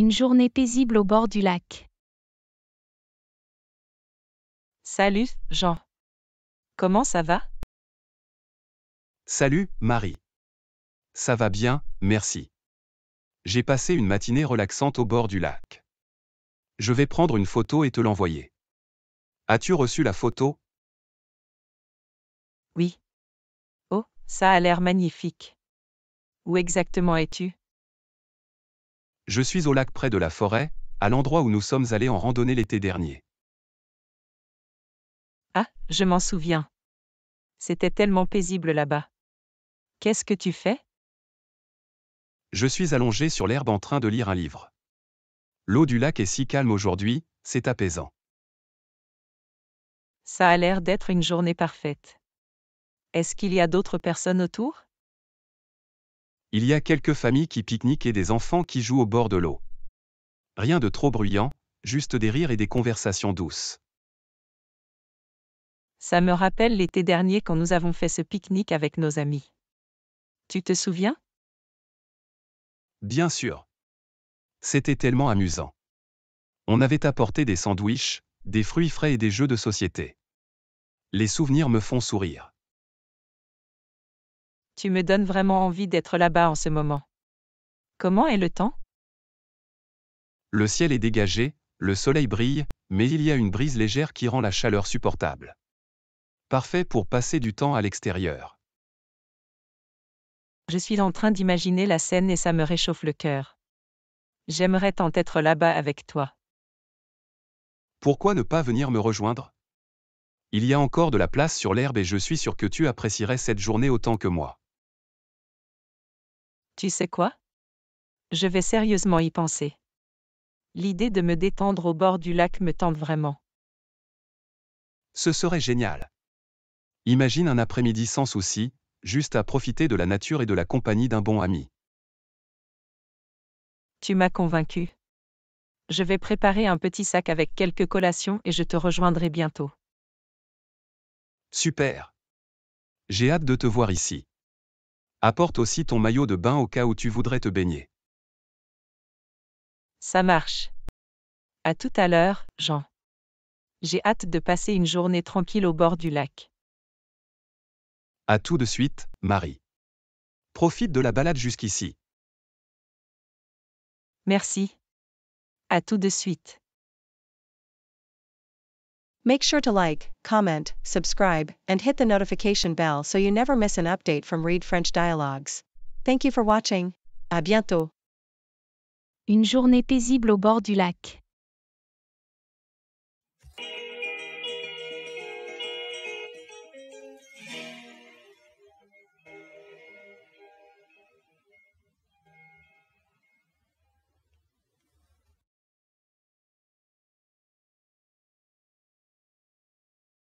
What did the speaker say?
Une journée paisible au bord du lac. Salut, Jean. Comment ça va? Salut, Marie. Ça va bien, merci. J'ai passé une matinée relaxante au bord du lac. Je vais prendre une photo et te l'envoyer. As-tu reçu la photo? Oui. Oh, ça a l'air magnifique. Où exactement es-tu? Je suis au lac près de la forêt, à l'endroit où nous sommes allés en randonnée l'été dernier. Ah, je m'en souviens. C'était tellement paisible là-bas. Qu'est-ce que tu fais? Je suis allongé sur l'herbe en train de lire un livre. L'eau du lac est si calme aujourd'hui, c'est apaisant. Ça a l'air d'être une journée parfaite. Est-ce qu'il y a d'autres personnes autour? Il y a quelques familles qui pique-niquent et des enfants qui jouent au bord de l'eau. Rien de trop bruyant, juste des rires et des conversations douces. Ça me rappelle l'été dernier quand nous avons fait ce pique-nique avec nos amis. Tu te souviens? Bien sûr. C'était tellement amusant. On avait apporté des sandwichs, des fruits frais et des jeux de société. Les souvenirs me font sourire. Tu me donnes vraiment envie d'être là-bas en ce moment. Comment est le temps? Le ciel est dégagé, le soleil brille, mais il y a une brise légère qui rend la chaleur supportable. Parfait pour passer du temps à l'extérieur. Je suis en train d'imaginer la scène et ça me réchauffe le cœur. J'aimerais tant être là-bas avec toi. Pourquoi ne pas venir me rejoindre? Il y a encore de la place sur l'herbe et je suis sûr que tu apprécierais cette journée autant que moi. Tu sais quoi? Je vais sérieusement y penser. L'idée de me détendre au bord du lac me tente vraiment. Ce serait génial. Imagine un après-midi sans souci, juste à profiter de la nature et de la compagnie d'un bon ami. Tu m'as convaincu. Je vais préparer un petit sac avec quelques collations et je te rejoindrai bientôt. Super. J'ai hâte de te voir ici. Apporte aussi ton maillot de bain au cas où tu voudrais te baigner. Ça marche. À tout à l'heure, Jean. J'ai hâte de passer une journée tranquille au bord du lac. À tout de suite, Marie. Profite de la balade jusqu'ici. Merci. À tout de suite. Make sure to like, comment, subscribe, and hit the notification bell so you never miss an update from Read French Dialogues. Thank you for watching. À bientôt. Une journée paisible au bord du lac.